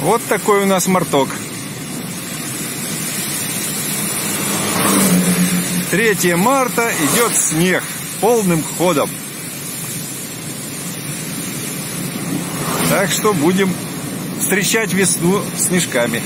Вот такой у нас марток. Третье марта идет снег полным ходом. Так что будем встречать весну снежками.